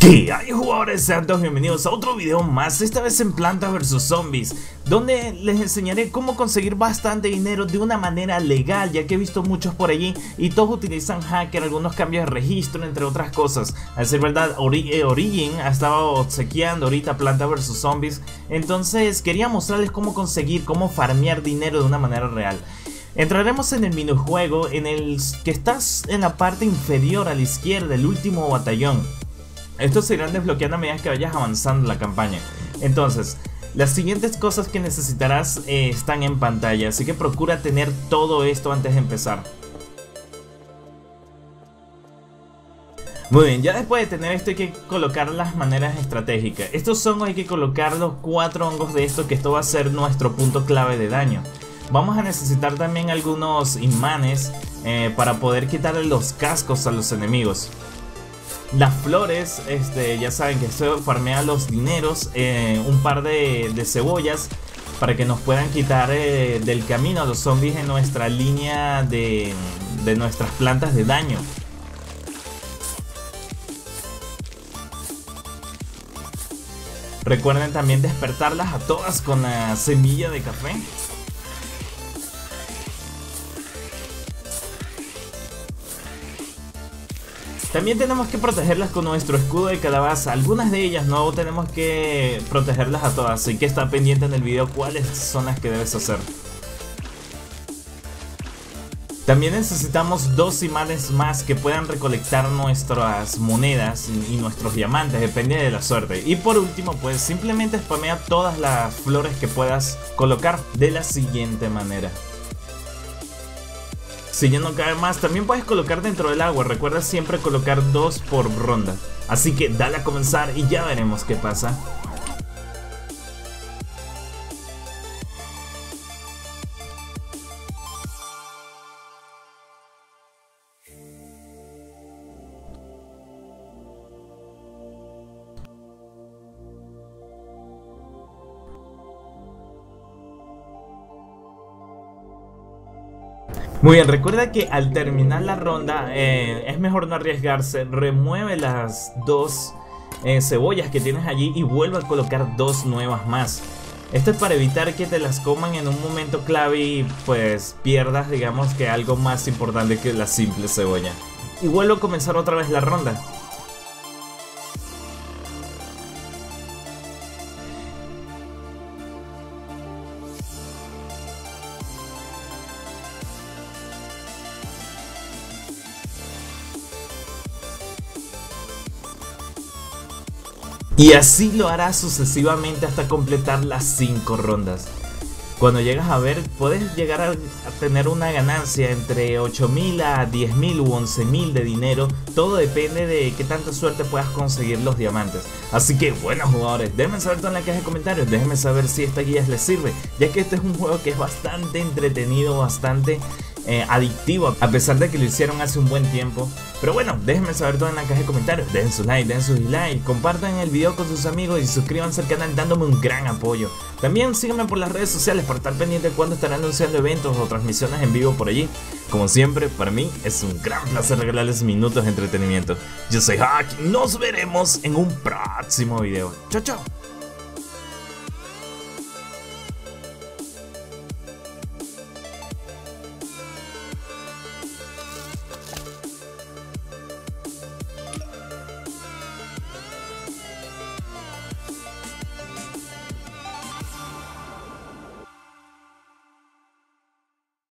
¿Qué hay jugadores? Sean todos bienvenidos a otro video más, esta vez en Plantas vs Zombies Donde les enseñaré cómo conseguir bastante dinero de una manera legal Ya que he visto muchos por allí y todos utilizan hacker, algunos cambios de registro entre otras cosas. Al ser verdad, eh, Origin ha estado obsequiando ahorita Plantas vs Zombies Entonces quería mostrarles cómo conseguir, cómo farmear dinero de una manera real. Entraremos en el minijuego en el que estás en la parte inferior a la izquierda, el último batallón estos se irán desbloqueando a medida que vayas avanzando la campaña. Entonces, las siguientes cosas que necesitarás eh, están en pantalla, así que procura tener todo esto antes de empezar. Muy bien, ya después de tener esto hay que colocar las maneras estratégicas. Estos hongos hay que colocar los cuatro hongos de esto, que esto va a ser nuestro punto clave de daño. Vamos a necesitar también algunos imanes eh, para poder quitarle los cascos a los enemigos. Las flores, este, ya saben que esto farmea los dineros, eh, un par de, cebollas para que nos puedan quitar eh, del camino a los zombies en nuestra línea de, de nuestras plantas de daño. Recuerden también despertarlas a todas con la semilla de café. También tenemos que protegerlas con nuestro escudo de calabaza. Algunas de ellas no tenemos que protegerlas a todas. Así que está pendiente en el video cuáles son las que debes hacer. También necesitamos dos imanes más que puedan recolectar nuestras monedas y nuestros diamantes, depende de la suerte. Y por último, pues simplemente spamea todas las flores que puedas colocar de la siguiente manera. Si ya no cae más, también puedes colocar dentro del agua. Recuerda siempre colocar dos por ronda. Así que dale a comenzar y ya veremos qué pasa. Muy bien, recuerda que al terminar la ronda eh, es mejor no arriesgarse. Remueve las dos eh, cebollas que tienes allí y vuelve a colocar dos nuevas más. Esto es para evitar que te las coman en un momento clave y pues pierdas digamos que algo más importante que la simple cebolla. Y vuelvo a comenzar otra vez la ronda. Y así lo harás sucesivamente hasta completar las 5 rondas. Cuando llegas a ver, puedes llegar a, tener una ganancia entre 8000 a 10000 u 11000 de dinero. Todo depende de qué tanta suerte puedas conseguir los diamantes. Así que, buenos jugadores, déjenme saber todo en la caja de comentarios. Déjenme saber si esta guía les sirve, ya que este es un juego que es bastante entretenido, bastante eh, adictivo, a pesar de que lo hicieron hace un buen tiempo. Pero bueno, déjenme saber todo en la caja de comentarios, den su like, den su dislike, compartan el video con sus amigos y suscríbanse al canal dándome un gran apoyo. También síganme por las redes sociales para estar pendiente de cuando estarán anunciando eventos o transmisiones en vivo por allí. Como siempre, para mí es un gran placer regalarles minutos de entretenimiento. Yo soy Hack, nos veremos en un próximo video. Chao, chao.